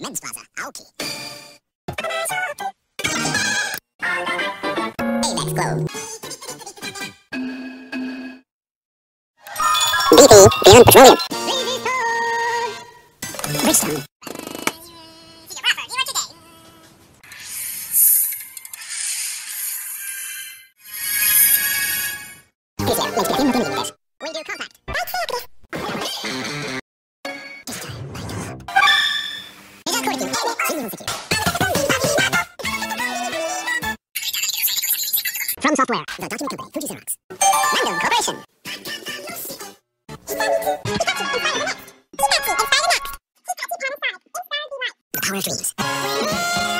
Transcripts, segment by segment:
Men's Plaza, Aoki. Apex Globe. BP, Beyond Petroleum. Bridgestone. Límites. We From software, the document company, Fuji Xerox. Random Corporation. The Power of Dreams.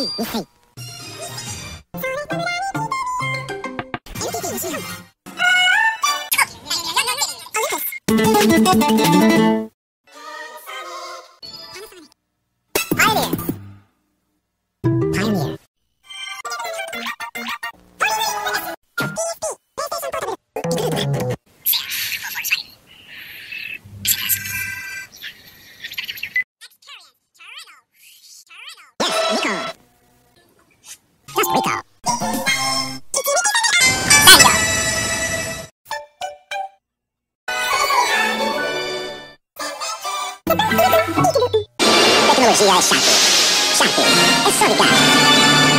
22歳ニコ That's pretty cool. Tecnologia é chato. Chato. É só ligar.